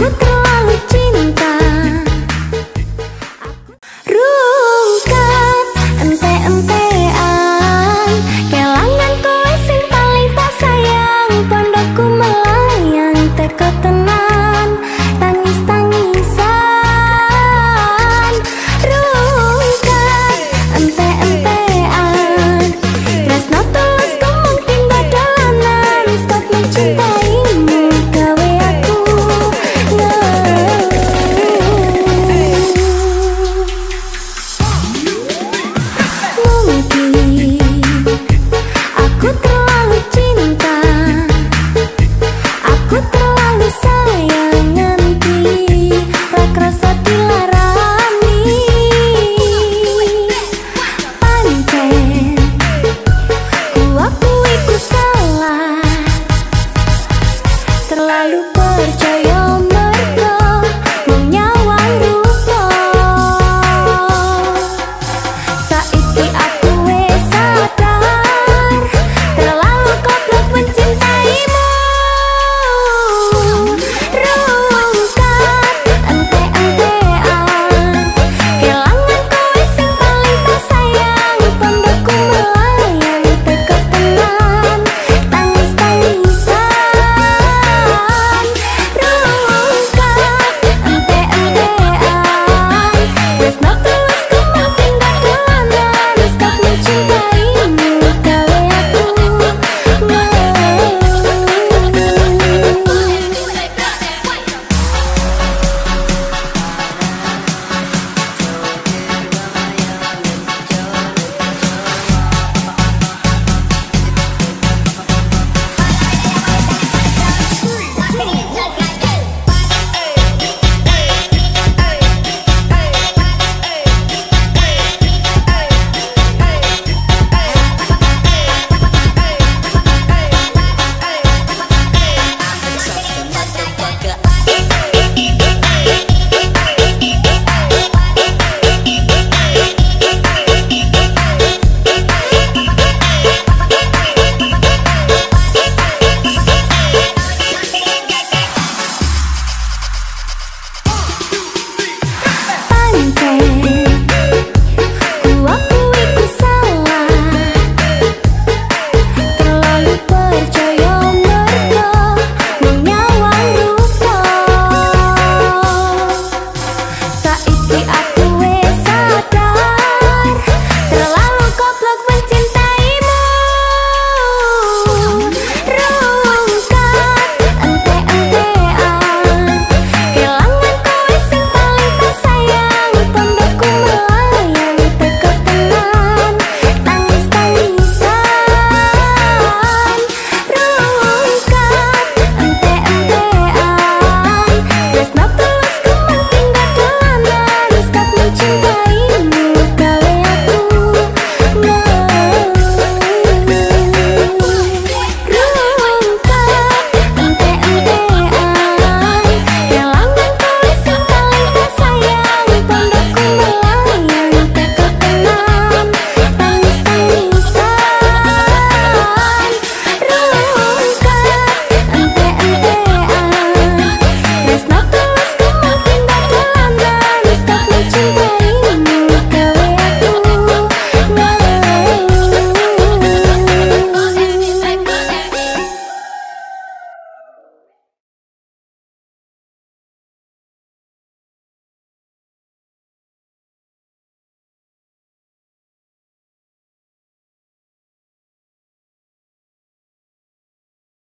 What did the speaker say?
Good